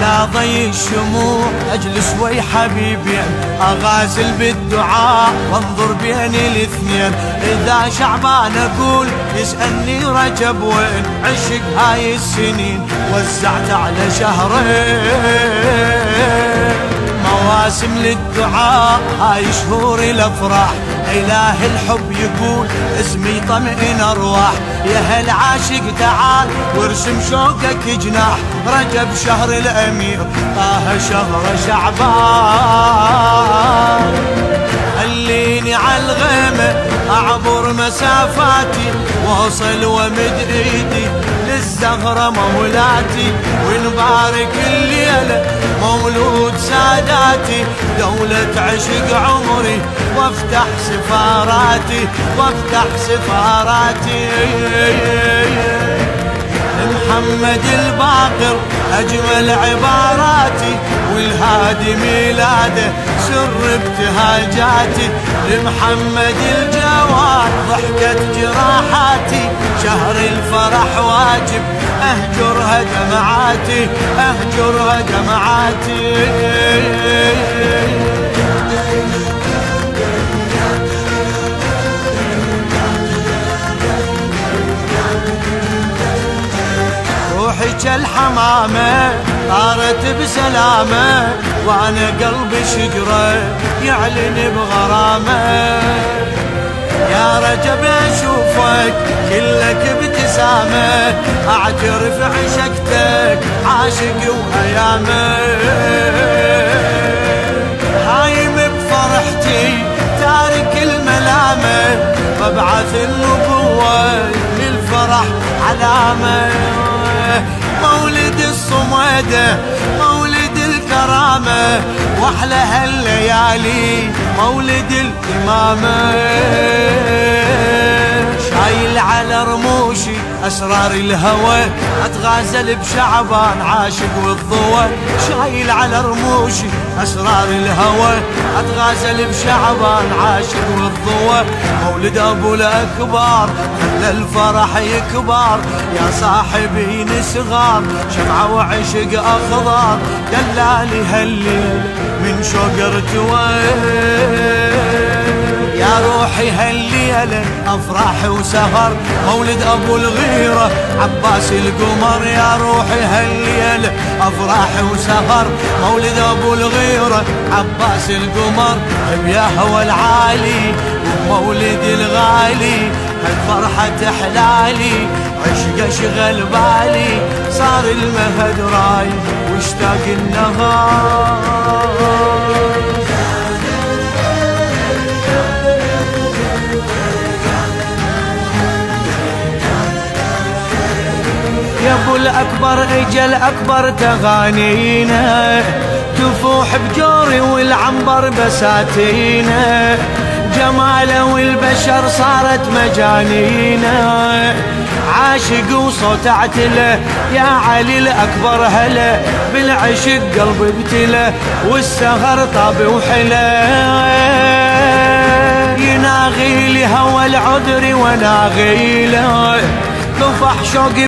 لا ضي الشموع اجلس وي حبيبي أغازل بالدعاء. وانظر بين الاثنين. إذا شعبان أقول يسالني رجب وين عشق هاي السنين. وزعت على شهرين. مواسم للدعاء هاي شهور الأفراح. إله الحب يقول اسمي طمئن أرواح يا هل عاشق تعال وارسم شوقك جناح. رجب شهر الأمير طه شهر شعبان. خليني على الغيمة أعبر مسافاتي واصل ومد ايدي للزهرة مولاتي ونبارك الليلة؟ مولود ساداتي دولة عشق عمري وافتح سفاراتي وافتح سفاراتي. محمد الباقر أجمل عباراتي والهادي ميلاده سر ابتهاجاتي لمحمد الجواد ضحكت جراحاتي شهر الفرح واجب أهجرها دمعاتي أهجرها دمعاتي روحي كالحمامة طارت بسلامة وأنا قلبي شجرة يعلن بغرامة. يا رجب أشوفك كلك ابتسامة أعترف عشقتك عاشق وأيامة. هايم بفرحتي تارك الملامة مبعث النبوة للفرح علامة. الصميدة مولد الكرامة وأحلى هالليالي مولد الإمامة. شايل على رموشي أسرار الهوى أتغازل بشعبان عاشق والضوى. شايل على رموشي أسرار الهوى أتغازل بشعبان عاشق والضوى. مولد أبو الأكبر خلى الفرح يكبر يا صاحبي نسغار شمعة وعشق أخضر دلالي هالليل من شوق ارتوى يا روحي هالليلة أفراح وسهر. مولد أبو الغيرة عباس القمر. يا روحي هالليلة أفراح وسهر. مولد أبو الغيرة عباس القمر. بيا هو العالي ومولد الغالي. هالفرحة تحلالي عشق شغل بالي صار المهد راي واشتاق النهار. يا أبو الأكبر أجل اكبر تغانينا. تفوح بجوري والعنبر بساتينا. جماله والبشر صارت مجانينا. عاشق وصوت اعتله يا علي الأكبر هلا. بالعشق قلبي ابتله والسهر طاب وحلا يناغي لي هوى العذر وناغي له طفح شوقي